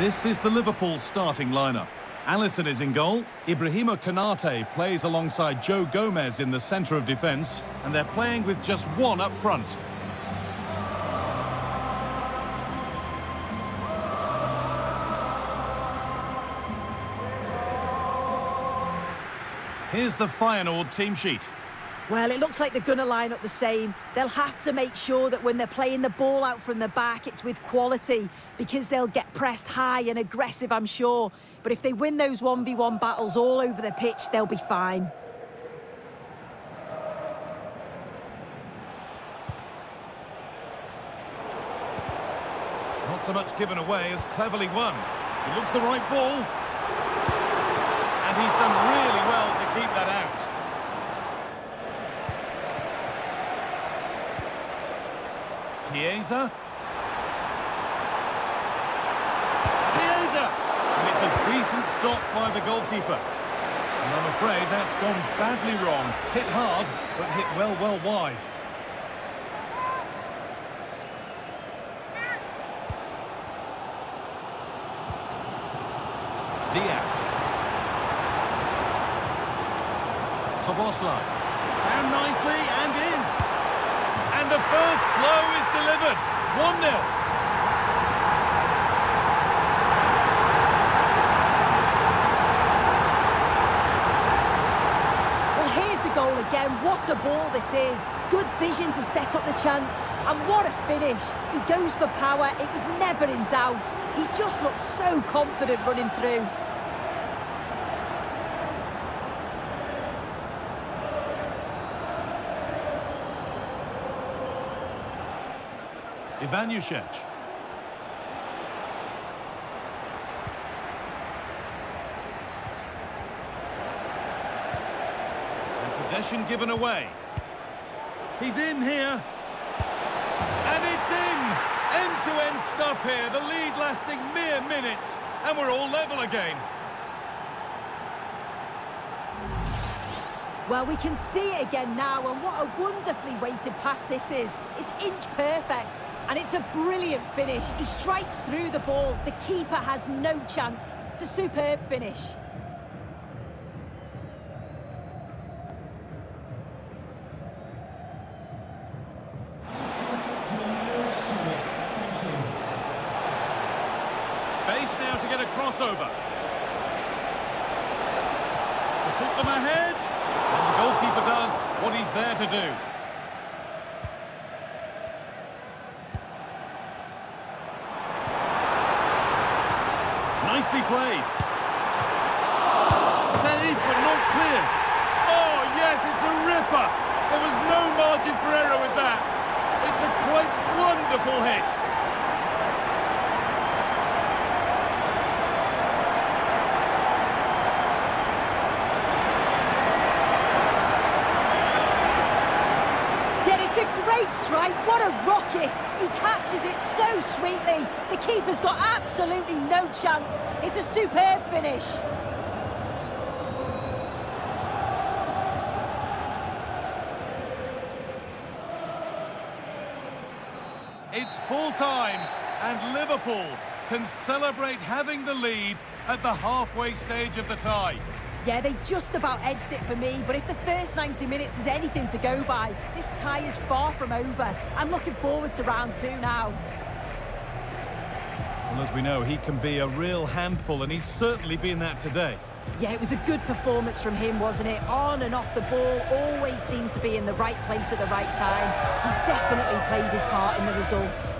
This is the Liverpool starting lineup. Alisson is in goal. Ibrahima Konate plays alongside Joe Gomez in the centre of defence. And they're playing with just one up front. Here's the Feyenoord team sheet. Well, it looks like they're going to line up the same. They'll have to make sure that when they're playing the ball out from the back, it's with quality, because they'll get pressed high and aggressive, I'm sure. But if they win those 1v1 battles all over the pitch, they'll be fine. Not so much given away as cleverly won. He looks the right ball. And he's done really well to keep that out. Chiesa. Chiesa! And it's a decent stop by the goalkeeper. And I'm afraid that's gone badly wrong. Hit hard, but hit well, well wide. Diaz. Szoboszlai. Found nicely and in. And the first blow is delivered. 1-0. Well, here's the goal again. What a ball this is. Good vision to set up the chance. And what a finish. He goes for power. It was never in doubt. He just looks so confident running through. Ivan And possession given away. He's in here. And it's in! End-to-end -end stuff here. The lead lasting mere minutes. And we're all level again. Well, we can see it again now, and what a wonderfully weighted pass this is. It's inch perfect, and it's a brilliant finish. He strikes through the ball. The keeper has no chance. It's a superb finish. Space now to get a crossover. To put them ahead. And the goalkeeper does what he's there to do. Nicely played. Saved but not cleared. Oh, yes, it's a ripper. There was no margin for error with that. It's a quite wonderful hit. It's a great strike. What a rocket. He catches it so sweetly. The keeper's got absolutely no chance. It's a superb finish. It's full time, and Liverpool can celebrate having the lead at the halfway stage of the tie. Yeah, they just about edged it for me, but if the first 90 minutes is anything to go by, this tie is far from over. I'm looking forward to round two now. Well, as we know, he can be a real handful, and he's certainly been that today. Yeah, it was a good performance from him, wasn't it? On and off the ball, always seemed to be in the right place at the right time. He definitely played his part in the results.